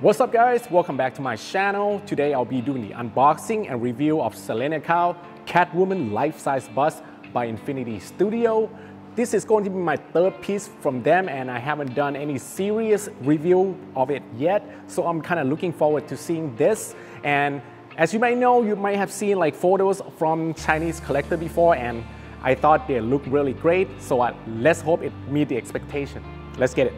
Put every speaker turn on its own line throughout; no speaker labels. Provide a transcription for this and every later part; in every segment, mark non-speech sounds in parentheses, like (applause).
What's up guys? Welcome back to my channel. Today I'll be doing the unboxing and review of Selena Kyle Catwoman Life-Size Bust by Infinity Studio. This is going to be my third piece from them and I haven't done any serious review of it yet. So I'm kind of looking forward to seeing this. And as you might know, you might have seen like photos from Chinese collector before and I thought they looked really great. So I, let's hope it meet the expectation. Let's get it.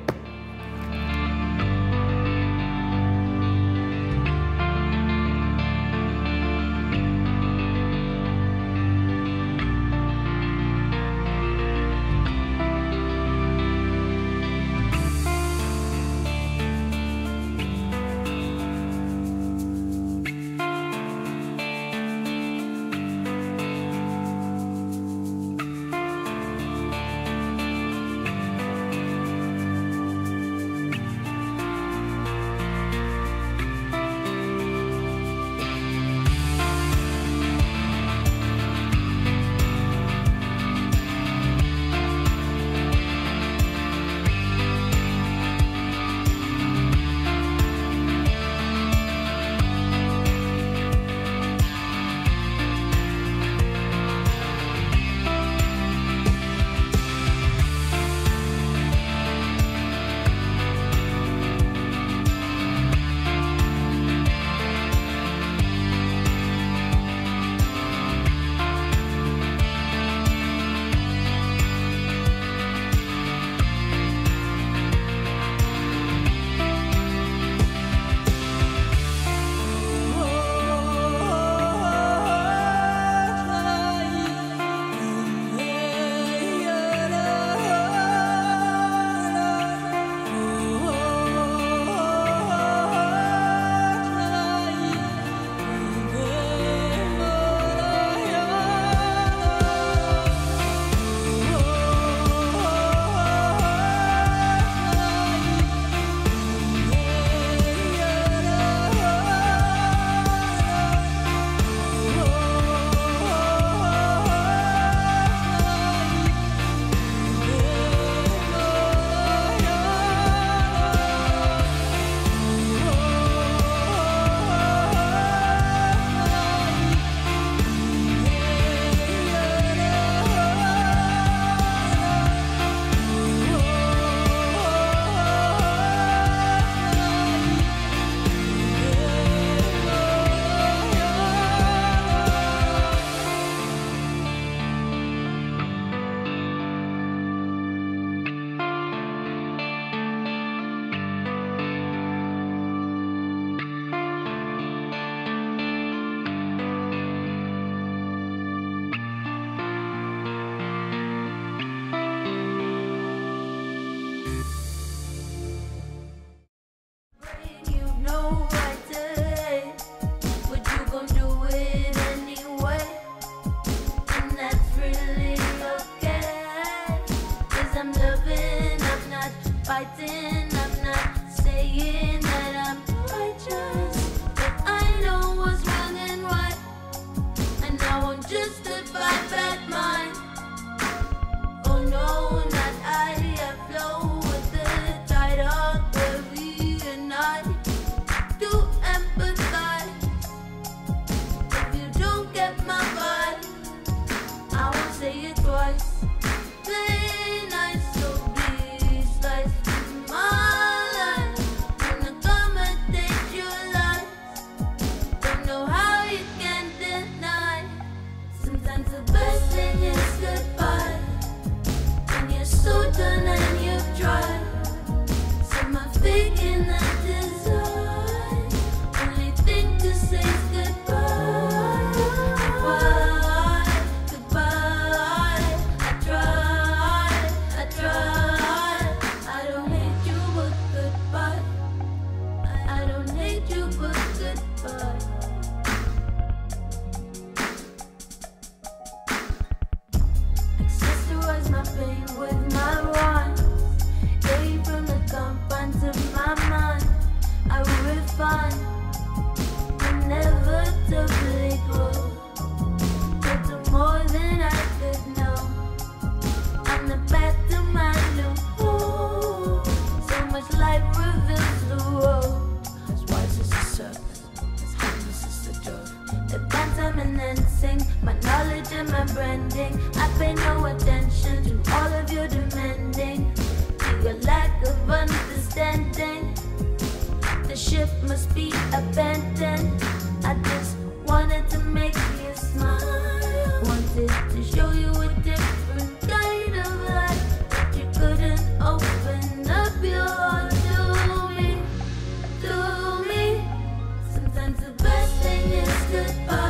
Goodbye.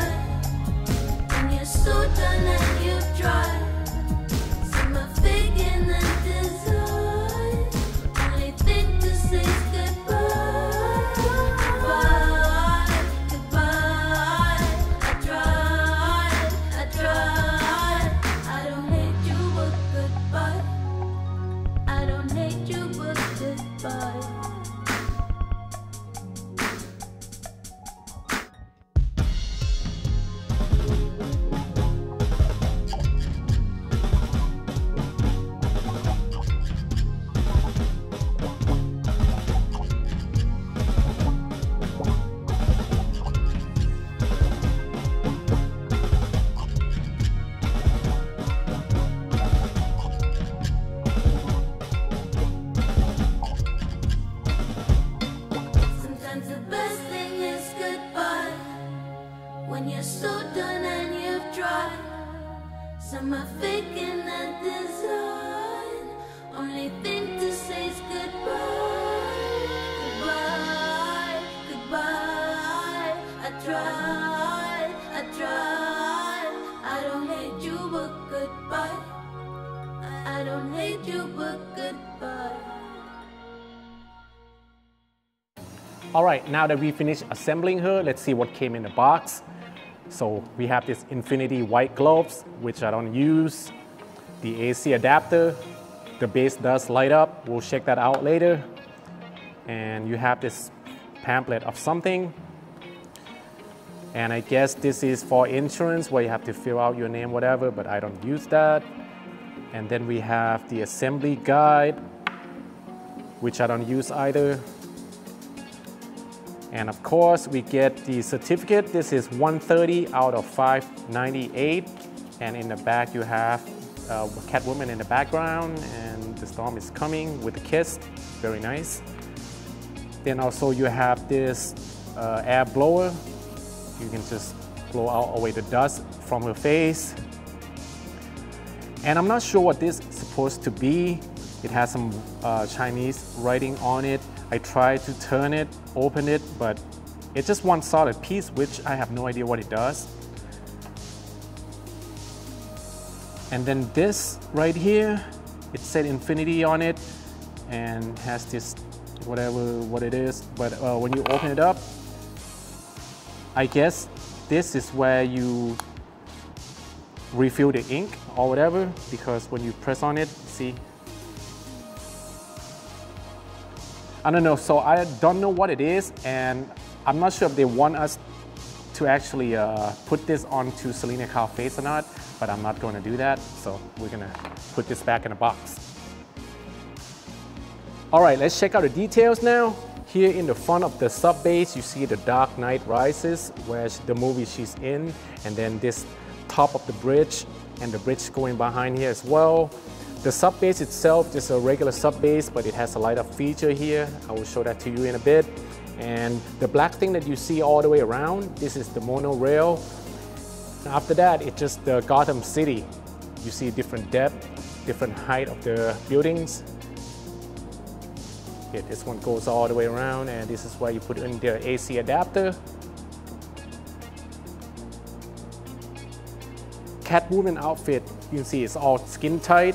Right, now that we finished assembling her, let's see what came in the box. So we have this Infinity white gloves, which I don't use. The AC adapter, the base does light up. We'll check that out later. And you have this pamphlet of something. And I guess this is for insurance where you have to fill out your name, whatever, but I don't use that. And then we have the assembly guide, which I don't use either. And of course, we get the certificate. This is 130 out of 598. And in the back, you have uh, Catwoman in the background, and the storm is coming with a kiss. Very nice. Then also, you have this uh, air blower. You can just blow out away the dust from her face. And I'm not sure what this is supposed to be. It has some uh, Chinese writing on it. I tried to turn it, open it, but it's just one solid piece, which I have no idea what it does. And then this right here, it said infinity on it and has this whatever what it is. But uh, when you open it up, I guess this is where you refill the ink or whatever because when you press on it, see. I don't know, so I don't know what it is and I'm not sure if they want us to actually uh, put this onto Selena Kyle face or not, but I'm not going to do that. So we're gonna put this back in a box. All right, let's check out the details now. Here in the front of the sub base, you see the Dark Knight Rises, where the movie she's in, and then this top of the bridge, and the bridge going behind here as well. The sub base itself is a regular sub base, but it has a light up feature here. I will show that to you in a bit. And the black thing that you see all the way around, this is the monorail. After that, it's just the Gotham City. You see different depth, different height of the buildings. Yeah, this one goes all the way around, and this is where you put in the AC adapter. Catwoman outfit, you can see it's all skin tight,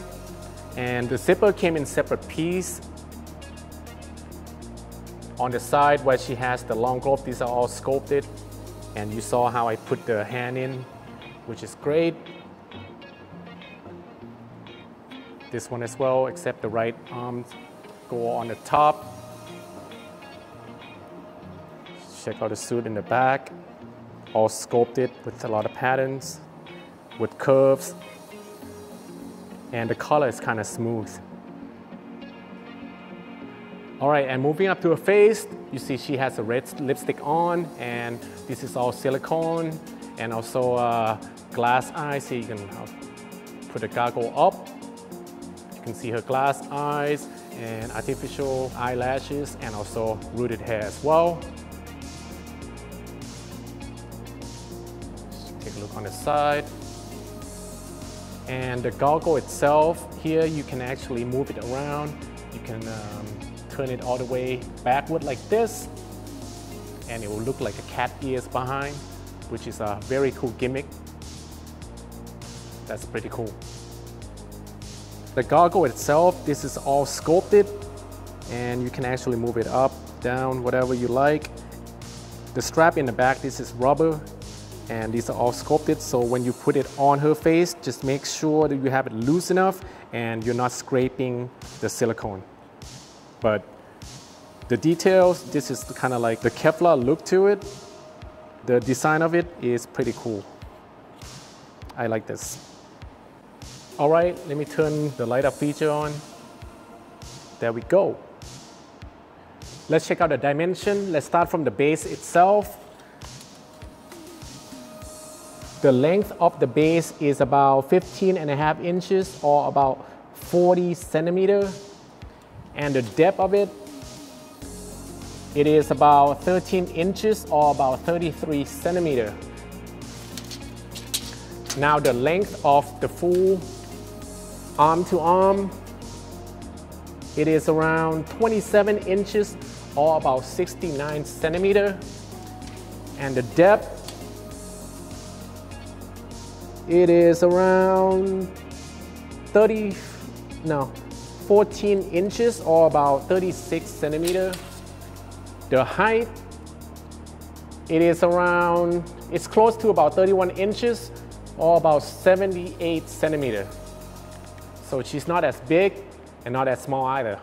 and the zipper came in separate piece. On the side where she has the long glove, these are all sculpted, and you saw how I put the hand in, which is great. This one as well, except the right arms go on the top. Check out the suit in the back, all sculpted with a lot of patterns, with curves, and the color is kind of smooth. All right, and moving up to her face, you see she has a red lipstick on, and this is all silicone, and also uh, glass eyes. So you can uh, put the goggle up. You can see her glass eyes and artificial eyelashes and also rooted hair as well. take a look on the side. And the goggle itself, here you can actually move it around. You can um, turn it all the way backward like this and it will look like a cat ears behind, which is a very cool gimmick. That's pretty cool. The goggle itself, this is all sculpted and you can actually move it up, down, whatever you like. The strap in the back, this is rubber and these are all sculpted so when you put it on her face just make sure that you have it loose enough and you're not scraping the silicone. But the details this is kind of like the Kevlar look to it. The design of it is pretty cool. I like this. All right let me turn the light up feature on. There we go. Let's check out the dimension. Let's start from the base itself the length of the base is about 15 and a half inches or about 40 centimeter. And the depth of it, it is about 13 inches or about 33 centimeter. Now the length of the full arm to arm, it is around 27 inches or about 69 centimeter. And the depth it is around 30, no, 14 inches or about 36 centimeter. The height, it is around, it's close to about 31 inches or about 78 centimeter. So she's not as big and not as small either.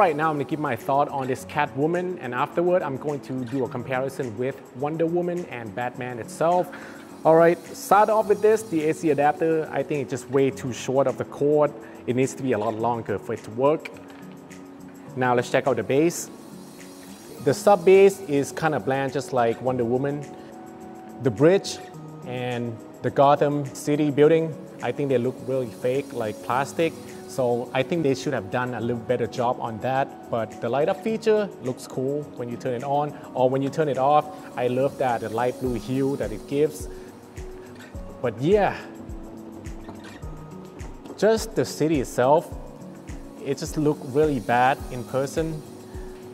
Right, now I'm gonna give my thought on this Catwoman, and afterward, I'm going to do a comparison with Wonder Woman and Batman itself. All right, start off with this, the AC adapter, I think it's just way too short of the cord. It needs to be a lot longer for it to work. Now let's check out the base. The sub base is kind of bland, just like Wonder Woman. The bridge and the Gotham City building, I think they look really fake, like plastic. So I think they should have done a little better job on that. But the light up feature looks cool when you turn it on or when you turn it off. I love that, the light blue hue that it gives. But yeah, just the city itself, it just looked really bad in person.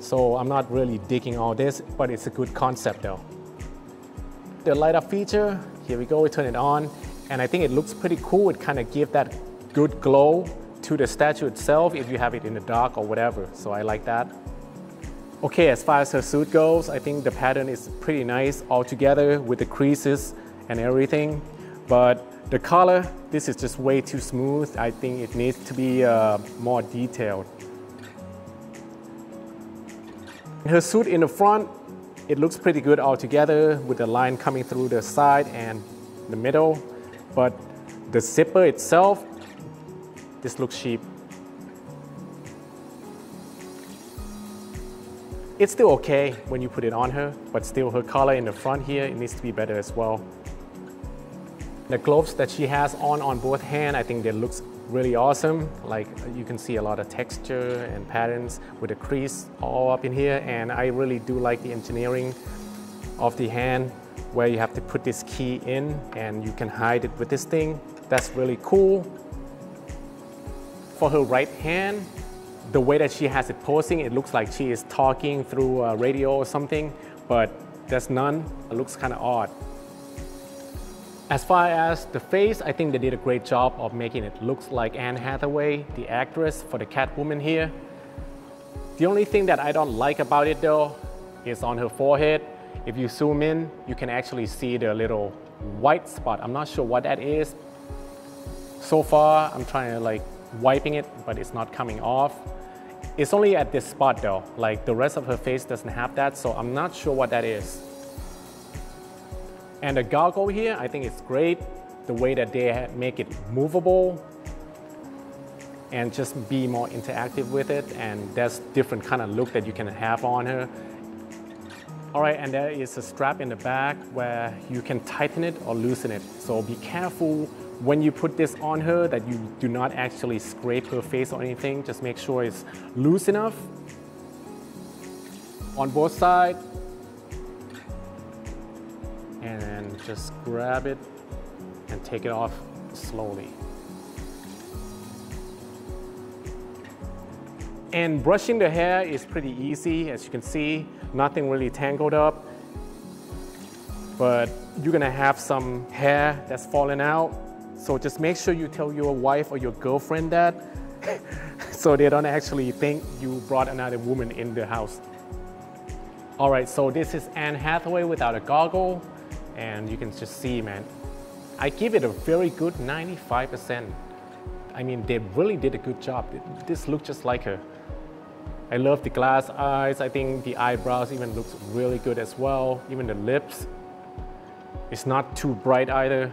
So I'm not really digging all this, but it's a good concept though. The light up feature, here we go, we turn it on. And I think it looks pretty cool. It kind of gives that good glow to the statue itself if you have it in the dark or whatever. So I like that. Okay, as far as her suit goes, I think the pattern is pretty nice all together with the creases and everything. But the color, this is just way too smooth. I think it needs to be uh, more detailed. Her suit in the front, it looks pretty good all together with the line coming through the side and the middle. But the zipper itself, this looks cheap. It's still okay when you put it on her, but still her collar in the front here, it needs to be better as well. The gloves that she has on on both hand, I think they looks really awesome. Like you can see a lot of texture and patterns with the crease all up in here. And I really do like the engineering of the hand where you have to put this key in and you can hide it with this thing. That's really cool. For her right hand, the way that she has it posing, it looks like she is talking through a radio or something, but there's none. It looks kind of odd. As far as the face, I think they did a great job of making it look like Anne Hathaway, the actress for the Catwoman here. The only thing that I don't like about it though is on her forehead. If you zoom in, you can actually see the little white spot. I'm not sure what that is. So far, I'm trying to like wiping it, but it's not coming off. It's only at this spot though, like the rest of her face doesn't have that, so I'm not sure what that is. And the goggle here, I think it's great. The way that they make it movable and just be more interactive with it. And there's different kind of look that you can have on her. All right, and there is a strap in the back where you can tighten it or loosen it. So be careful when you put this on her that you do not actually scrape her face or anything. Just make sure it's loose enough. On both sides, and then just grab it and take it off slowly. And brushing the hair is pretty easy, as you can see, nothing really tangled up. But you're gonna have some hair that's falling out. So just make sure you tell your wife or your girlfriend that (laughs) so they don't actually think you brought another woman in the house. All right, so this is Anne Hathaway without a goggle and you can just see, man, I give it a very good 95%. I mean, they really did a good job. This looks just like her. I love the glass eyes. I think the eyebrows even looks really good as well. Even the lips. It's not too bright either.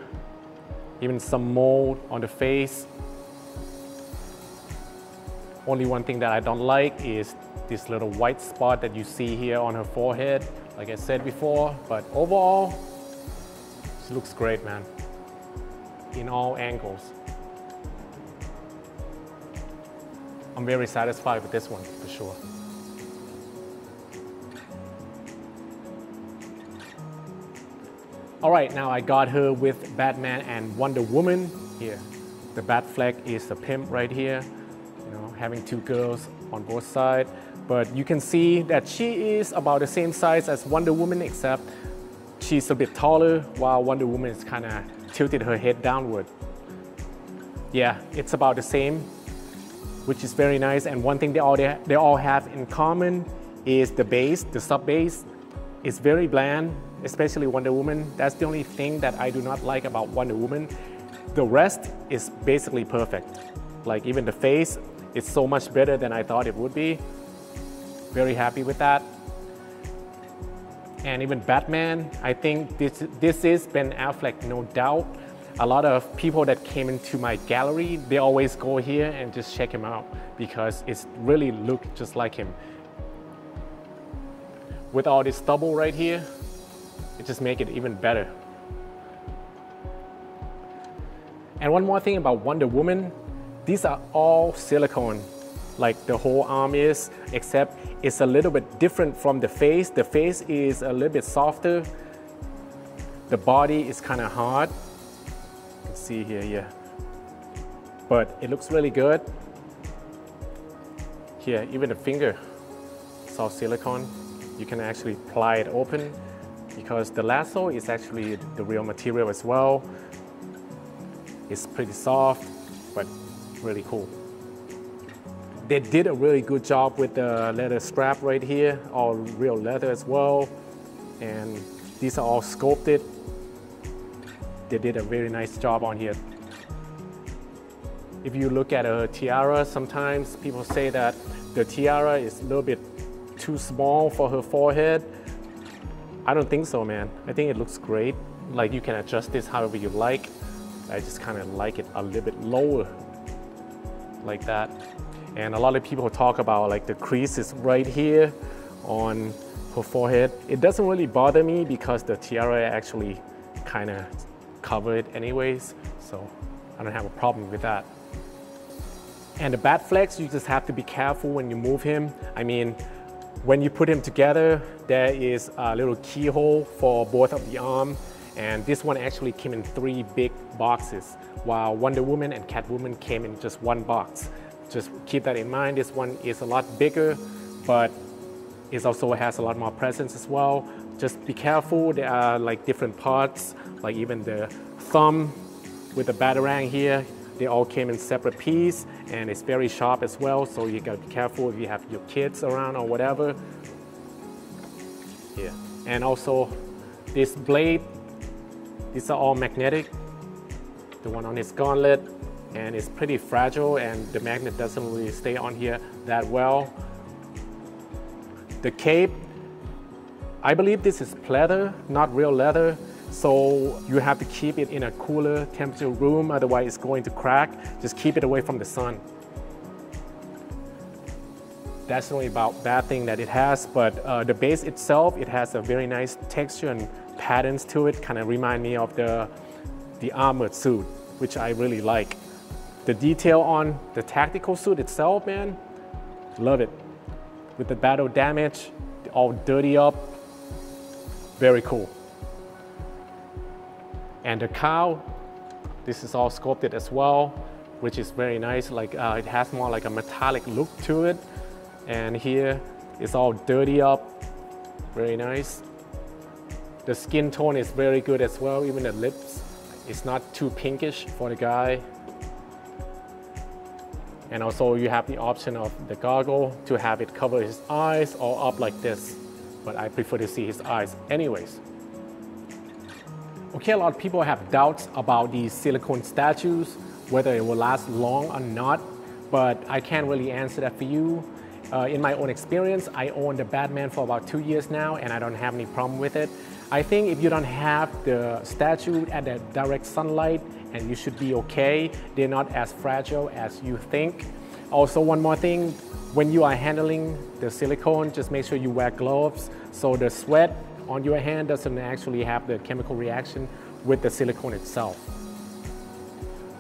Even some mold on the face. Only one thing that I don't like is this little white spot that you see here on her forehead, like I said before. But overall, she looks great, man. In all angles. I'm very satisfied with this one, for sure. All right, now I got her with Batman and Wonder Woman here. The Batfleck is the pimp right here, you know, having two girls on both sides. But you can see that she is about the same size as Wonder Woman, except she's a bit taller while Wonder Woman is kind of tilted her head downward. Yeah, it's about the same, which is very nice. And one thing they all, they all have in common is the base, the sub base. It's very bland, especially Wonder Woman. That's the only thing that I do not like about Wonder Woman. The rest is basically perfect. Like even the face, It's so much better than I thought it would be. Very happy with that. And even Batman, I think this, this is Ben Affleck, no doubt. A lot of people that came into my gallery, they always go here and just check him out because it's really look just like him. With all this stubble right here, it just make it even better. And one more thing about Wonder Woman, these are all silicone, like the whole arm is, except it's a little bit different from the face. The face is a little bit softer. The body is kind of hard. You can see here, yeah. But it looks really good. Here, even the finger, it's all silicone. You can actually pry it open because the lasso is actually the real material as well. It's pretty soft, but really cool. They did a really good job with the leather strap right here, all real leather as well. And these are all sculpted. They did a very nice job on here. If you look at a tiara, sometimes people say that the tiara is a little bit too small for her forehead. I don't think so, man. I think it looks great. Like you can adjust this however you like. I just kind of like it a little bit lower like that. And a lot of people talk about like the creases right here on her forehead. It doesn't really bother me because the tiara actually kind of cover it anyways. So I don't have a problem with that. And the Batfleck's, you just have to be careful when you move him. I mean, when you put them together, there is a little keyhole for both of the arm. And this one actually came in three big boxes, while Wonder Woman and Catwoman came in just one box. Just keep that in mind. This one is a lot bigger, but it also has a lot more presence as well. Just be careful. There are like different parts, like even the thumb with the batarang here. They all came in separate piece and it's very sharp as well. So you gotta be careful if you have your kids around or whatever. Yeah. And also this blade, these are all magnetic. The one on his gauntlet and it's pretty fragile and the magnet doesn't really stay on here that well. The cape, I believe this is pleather, not real leather. So you have to keep it in a cooler temperature room, otherwise it's going to crack. Just keep it away from the sun. That's the only about bad thing that it has, but uh, the base itself, it has a very nice texture and patterns to it, kind of remind me of the, the armored suit, which I really like. The detail on the tactical suit itself, man, love it. With the battle damage, all dirty up, very cool. And the cowl, this is all sculpted as well, which is very nice. Like uh, it has more like a metallic look to it. And here it's all dirty up, very nice. The skin tone is very good as well, even the lips. It's not too pinkish for the guy. And also you have the option of the goggle to have it cover his eyes or up like this. But I prefer to see his eyes anyways. Okay, a lot of people have doubts about these silicone statues, whether it will last long or not, but I can't really answer that for you. Uh, in my own experience, I own the Batman for about two years now and I don't have any problem with it. I think if you don't have the statue at the direct sunlight and you should be okay. They're not as fragile as you think. Also, one more thing, when you are handling the silicone, just make sure you wear gloves so the sweat on your hand doesn't actually have the chemical reaction with the silicone itself.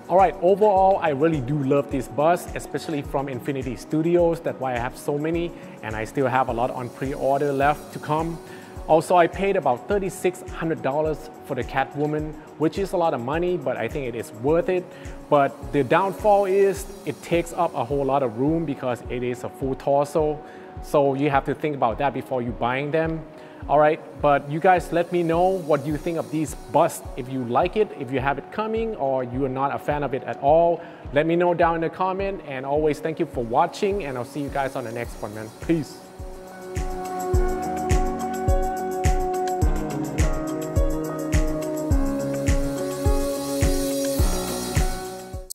All right, overall, I really do love this bus, especially from Infinity Studios. That's why I have so many, and I still have a lot on pre-order left to come. Also, I paid about $3,600 for the Catwoman, which is a lot of money, but I think it is worth it. But the downfall is it takes up a whole lot of room because it is a full torso. So you have to think about that before you buying them. All right, but you guys let me know what you think of these busts. If you like it, if you have it coming, or you are not a fan of it at all, let me know down in the comment. And always thank you for watching, and I'll see you guys on the next one, man. Peace.